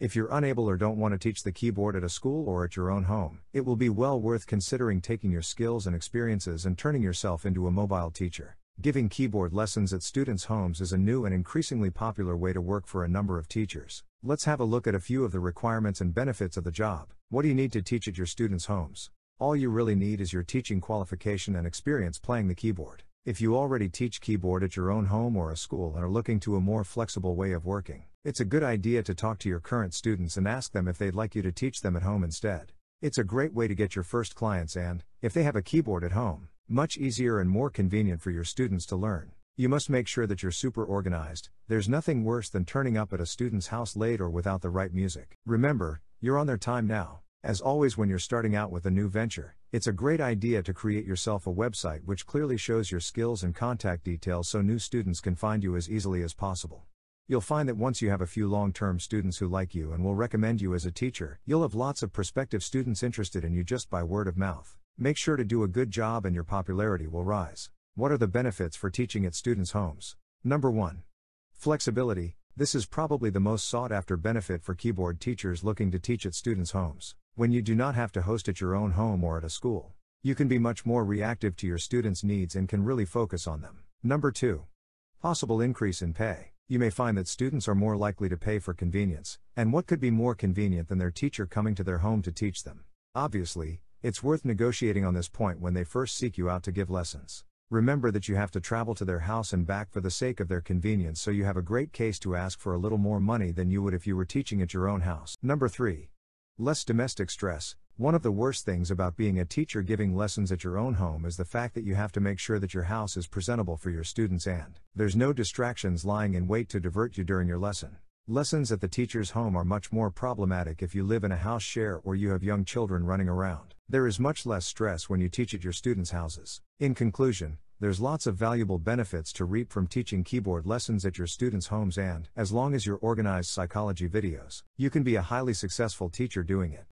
If you're unable or don't want to teach the keyboard at a school or at your own home, it will be well worth considering taking your skills and experiences and turning yourself into a mobile teacher. Giving keyboard lessons at students' homes is a new and increasingly popular way to work for a number of teachers. Let's have a look at a few of the requirements and benefits of the job. What do you need to teach at your students' homes? All you really need is your teaching qualification and experience playing the keyboard. If you already teach keyboard at your own home or a school and are looking to a more flexible way of working, it's a good idea to talk to your current students and ask them if they'd like you to teach them at home instead. It's a great way to get your first clients and, if they have a keyboard at home, much easier and more convenient for your students to learn. You must make sure that you're super organized. There's nothing worse than turning up at a student's house late or without the right music. Remember, you're on their time now. As always, when you're starting out with a new venture, it's a great idea to create yourself a website which clearly shows your skills and contact details so new students can find you as easily as possible. You'll find that once you have a few long term students who like you and will recommend you as a teacher, you'll have lots of prospective students interested in you just by word of mouth. Make sure to do a good job and your popularity will rise. What are the benefits for teaching at students' homes? Number 1. Flexibility. This is probably the most sought after benefit for keyboard teachers looking to teach at students' homes when you do not have to host at your own home or at a school. You can be much more reactive to your students' needs and can really focus on them. Number 2. Possible increase in pay. You may find that students are more likely to pay for convenience, and what could be more convenient than their teacher coming to their home to teach them? Obviously, it's worth negotiating on this point when they first seek you out to give lessons. Remember that you have to travel to their house and back for the sake of their convenience, so you have a great case to ask for a little more money than you would if you were teaching at your own house. Number 3. Less domestic stress. One of the worst things about being a teacher giving lessons at your own home is the fact that you have to make sure that your house is presentable for your students and there's no distractions lying in wait to divert you during your lesson. Lessons at the teacher's home are much more problematic if you live in a house share or you have young children running around. There is much less stress when you teach at your students' houses. In conclusion, there's lots of valuable benefits to reap from teaching keyboard lessons at your students' homes, and, as long as you're organized psychology videos, you can be a highly successful teacher doing it.